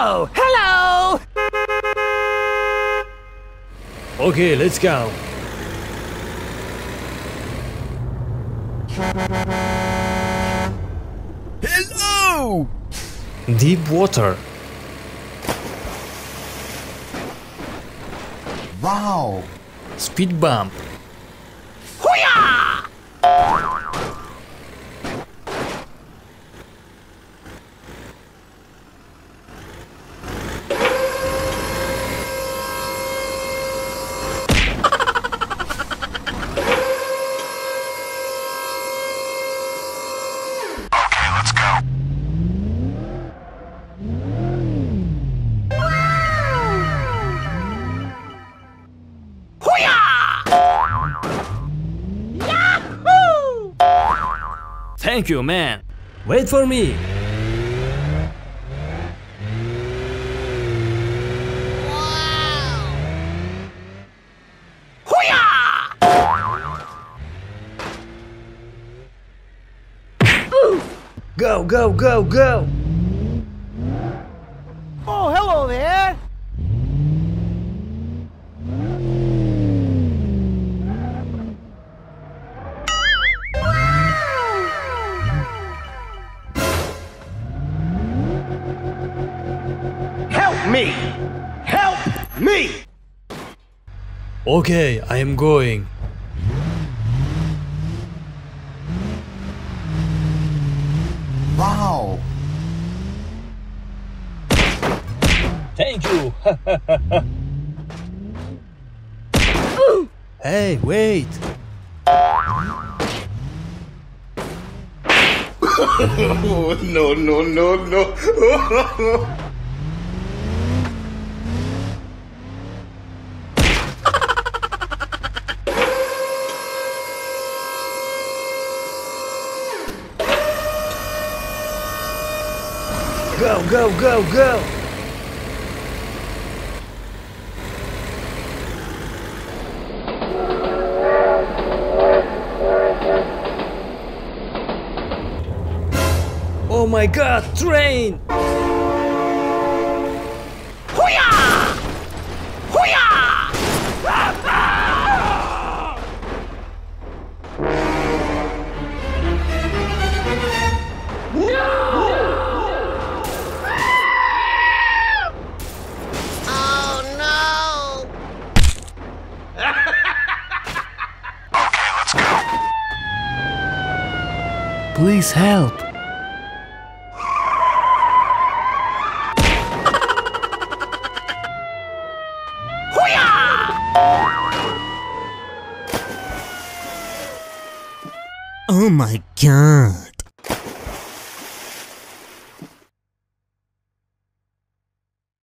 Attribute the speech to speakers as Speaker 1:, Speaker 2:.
Speaker 1: Oh, hello!
Speaker 2: Okay, let's go.
Speaker 3: Hello!
Speaker 2: Deep water.
Speaker 3: Wow!
Speaker 2: Speed bump. Thank you, man. Wait for me. Go, go, go, go!
Speaker 1: Oh,
Speaker 4: me! Help me!
Speaker 2: Okay, I am going.
Speaker 3: Wow!
Speaker 2: Thank you. hey, wait.
Speaker 5: Oh, no, no, no, no.
Speaker 2: Go, go, go, go! Oh my god, train!
Speaker 5: Okay,
Speaker 2: Please help!
Speaker 6: Oh my god.